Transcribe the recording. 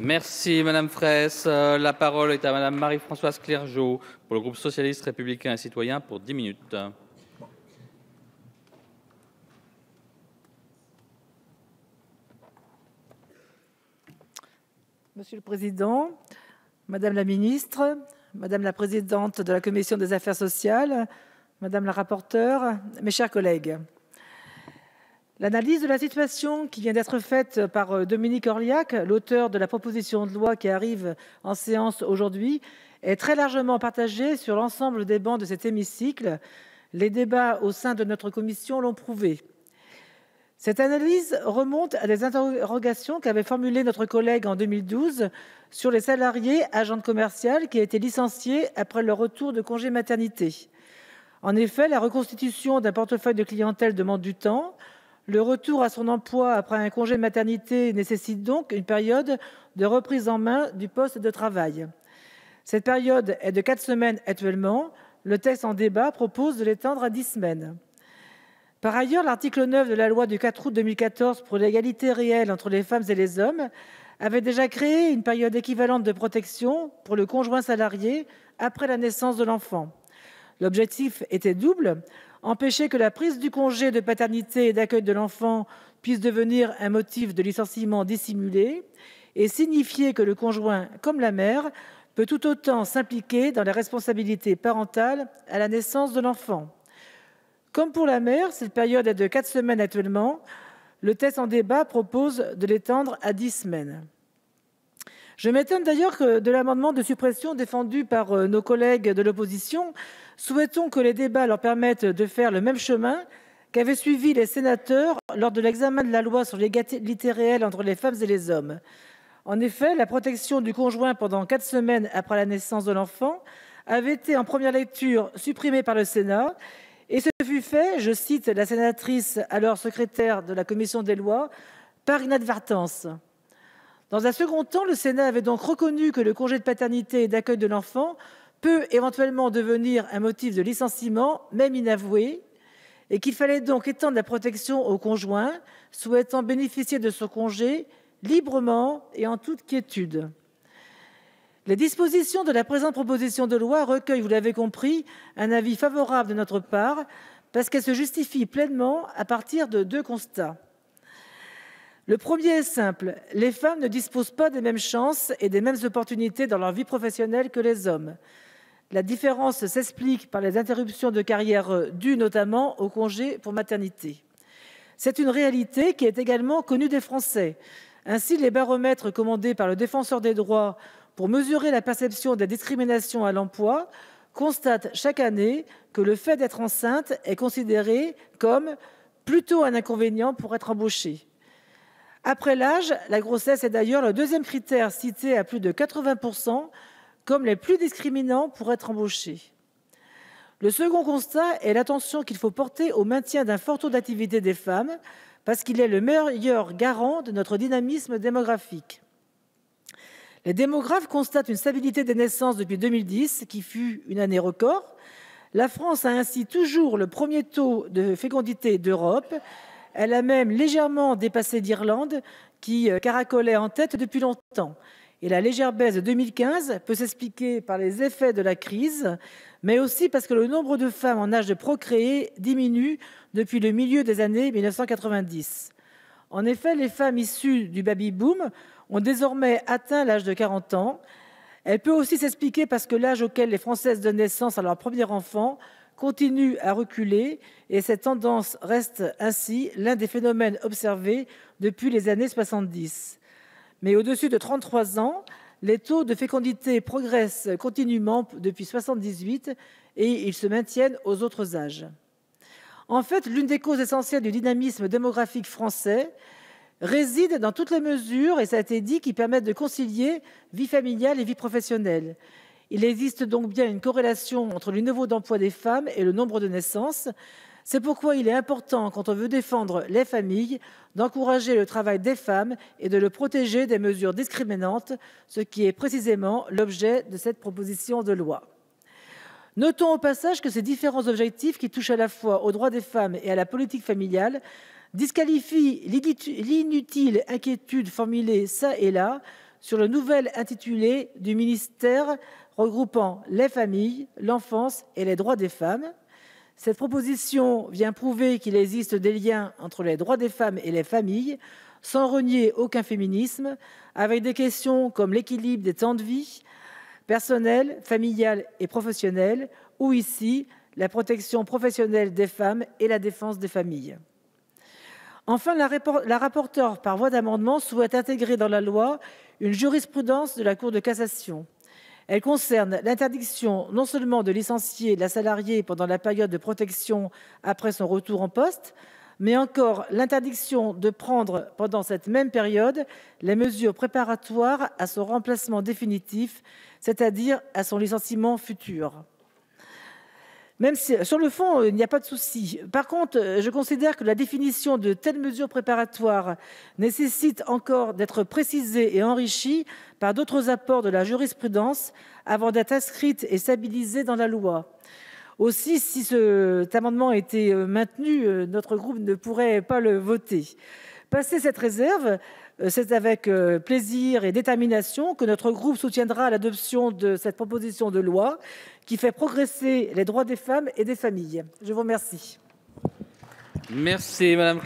Merci Madame Fraisse. Euh, la parole est à Madame Marie-Françoise Clergeau pour le groupe socialiste, républicain et citoyen pour 10 minutes. Monsieur le Président, Madame la Ministre, Madame la Présidente de la Commission des Affaires sociales, Madame la rapporteure, mes chers collègues, l'analyse de la situation qui vient d'être faite par euh, Dominique Orliac, l'auteur de la proposition de loi qui arrive en séance aujourd'hui, est très largement partagée sur l'ensemble des bancs de cet hémicycle. Les débats au sein de notre commission l'ont prouvé. Cette analyse remonte à des interrogations qu'avait formulées notre collègue en 2012 sur les salariés agents commerciales qui été licenciés après leur retour de congé maternité. En effet, la reconstitution d'un portefeuille de clientèle demande du temps. Le retour à son emploi après un congé maternité nécessite donc une période de reprise en main du poste de travail. Cette période est de quatre semaines actuellement. Le texte en débat propose de l'étendre à dix semaines. Par ailleurs, l'article 9 de la loi du 4 août 2014 pour l'égalité réelle entre les femmes et les hommes avait déjà créé une période équivalente de protection pour le conjoint salarié après la naissance de l'enfant. L'objectif était double empêcher que la prise du congé de paternité et d'accueil de l'enfant puisse devenir un motif de licenciement dissimulé et signifier que le conjoint, comme la mère, peut tout autant s'impliquer dans les responsabilités parentales à la naissance de l'enfant. Comme pour la mère, cette période est de quatre semaines actuellement. Le texte en débat propose de l'étendre à dix semaines. Je m'étonne d'ailleurs que de l'amendement de suppression défendu par euh, nos collègues de l'opposition. Souhaitons que les débats leur permettent de faire le même chemin qu'avaient suivi les sénateurs lors de l'examen de la loi sur l'égalité réelle entre les femmes et les hommes. En effet, la protection du conjoint pendant quatre semaines après la naissance de l'enfant avait été en première lecture supprimée par le Sénat et ce fut fait, je cite la sénatrice, alors secrétaire de la commission des lois, par inadvertance. Dans un second temps, le Sénat avait donc reconnu que le congé de paternité et d'accueil de l'enfant peut éventuellement devenir un motif de licenciement, même inavoué, et qu'il fallait donc étendre la protection aux conjoints souhaitant bénéficier de ce congé librement et en toute quiétude. Les dispositions de la présente proposition de loi recueillent, vous l'avez compris, un avis favorable de notre part, parce qu'elles se justifient pleinement à partir de deux constats. Le premier est simple les femmes ne disposent pas des mêmes chances et des mêmes opportunités dans leur vie professionnelle que les hommes. La différence s'explique par les interruptions de carrière dues notamment au congé pour maternité. C'est une réalité qui est également connue des Français. Ainsi, les baromètres commandés par le Défenseur des droits pour mesurer la perception des discriminations à l'emploi constate chaque année que le fait d'être enceinte est considéré comme plutôt un inconvénient pour être embauché. Après l'âge, la grossesse est d'ailleurs le deuxième critère cité à plus de 80% comme les plus discriminants pour être embauché. Le second constat est l'attention qu'il faut porter au maintien d'un fort taux d'activité des femmes, parce qu'il est le meilleur garant de notre dynamisme démographique. Les démographes constatent une stabilité des naissances depuis 2010, qui fut une année record. La France a ainsi toujours le premier taux de fécondité d'Europe. Elle a même légèrement dépassé l'Irlande, qui euh, caracolait en tête depuis longtemps. Et la légère baisse de 2015 peut s'expliquer par les effets de la crise, mais aussi parce que le nombre de femmes en âge de procréer diminue depuis le milieu des années 1990. En effet, les femmes issues du baby-boom ont désormais atteint l'âge de 40 ans. Elle peut aussi s'expliquer parce que l'âge auquel les Françaises donnent naissance à leur premier enfant continue à reculer et cette tendance reste ainsi l'un des phénomènes observés depuis les années 70. Mais au-dessus de 33 ans, les taux de fécondité progressent continuellement depuis 78 et ils se maintiennent aux autres âges. En fait, l'une des causes essentielles du dynamisme démographique français réside dans toutes les mesures, et ça a été dit, qui permettent de concilier vie familiale et vie professionnelle. Il existe donc bien une corrélation entre le niveau d'emploi des femmes et le nombre de naissances. C'est pourquoi il est important, quand on veut défendre les familles, d'encourager le travail des femmes et de le protéger des mesures discriminantes, ce qui est précisément l'objet de cette proposition de loi. Notons au passage que ces différents objectifs qui touchent à la fois aux droits des femmes et à la politique familiale disqualifie l'inutile inquiétude formulée çà et là sur le nouvel intitulé du ministère regroupant les familles, l'enfance et les droits des femmes. Cette proposition vient prouver qu'il existe des liens entre les droits des femmes et les familles, sans renier aucun féminisme, avec des questions comme l'équilibre des temps de vie personnel, familial et professionnel, ou ici la protection professionnelle des femmes et la défense des familles. Enfin, la rapporteure, par voie d'amendement, souhaite intégrer dans la loi une jurisprudence de la Cour de cassation. Elle concerne l'interdiction non seulement de licencier la salariée pendant la période de protection après son retour en poste, mais encore l'interdiction de prendre pendant cette même période les mesures préparatoires à son remplacement définitif, c'est-à-dire à son licenciement futur. Même si, sur le fond, il n'y a pas de souci. Par contre, je considère que la définition de telles mesures préparatoires nécessite encore d'être précisée et enrichie par d'autres apports de la jurisprudence avant d'être inscrite et stabilisée dans la loi. Aussi, si cet amendement était maintenu, notre groupe ne pourrait pas le voter. Passé cette réserve, c'est avec plaisir et détermination que notre groupe soutiendra l'adoption de cette proposition de loi qui fait progresser les droits des femmes et des familles. Je vous remercie. Merci Madame.